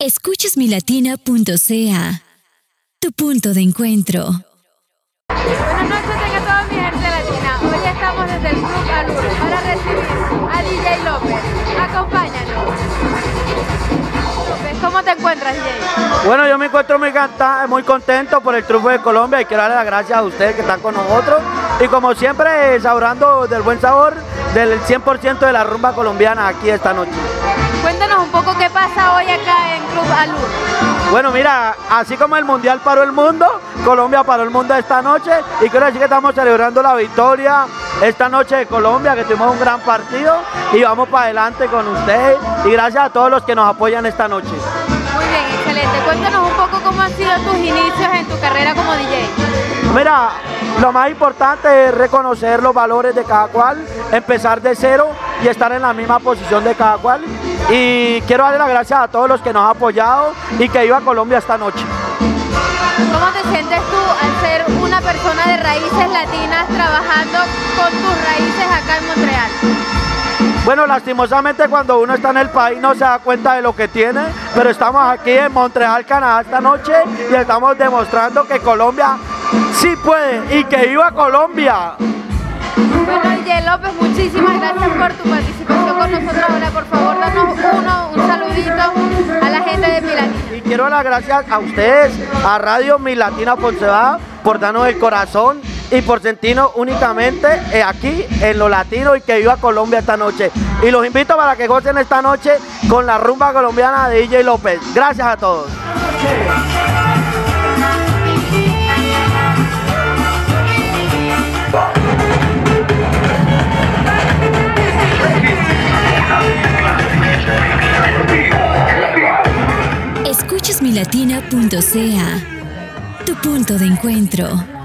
Escuchas milatina.ca, tu punto de encuentro. Buenas noches tenga toda mi gente latina. Hoy estamos desde el Club Alur para recibir a DJ López. Acompáñanos. López, ¿cómo te encuentras, DJ? Bueno, yo me encuentro muy, canta- muy contento por el triunfo de Colombia y quiero darle las gracias a ustedes que están con nosotros. Y como siempre, saborando del buen sabor del 100% de la rumba colombiana aquí esta noche. Cuéntanos un poco qué pasa hoy acá en Club Alur. Bueno, mira, así como el Mundial paró el mundo, Colombia paró el mundo esta noche y quiero decir que estamos celebrando la victoria esta noche de Colombia, que tuvimos un gran partido y vamos para adelante con ustedes y gracias a todos los que nos apoyan esta noche. Muy bien, excelente. Cuéntanos un poco cómo han sido tus inicios en tu carrera como DJ. Mira, lo más importante es reconocer los valores de cada cual, empezar de cero y estar en la misma posición de cada cual. Y quiero darle las gracias a todos los que nos han apoyado y que iba a Colombia esta noche. ¿Cómo te sientes tú al ser una persona de raíces latinas trabajando con tus raíces acá en Montreal? Bueno, lastimosamente cuando uno está en el país no se da cuenta de lo que tiene, pero estamos aquí en Montreal, Canadá esta noche y estamos demostrando que Colombia sí puede y que iba a Colombia. Bueno, DJ López, muchísimas gracias por tu participación con nosotros. Ahora, por favor, danos uno, un saludito a la gente de Milatina. Y quiero dar las gracias a ustedes, a Radio Mi Latina Ponceba, por darnos el corazón y por sentirnos únicamente eh, aquí en lo latino y que viva Colombia esta noche. Y los invito para que gocen esta noche con la rumba colombiana de DJ López. Gracias a todos. Milatina.ca, tu punto de encuentro.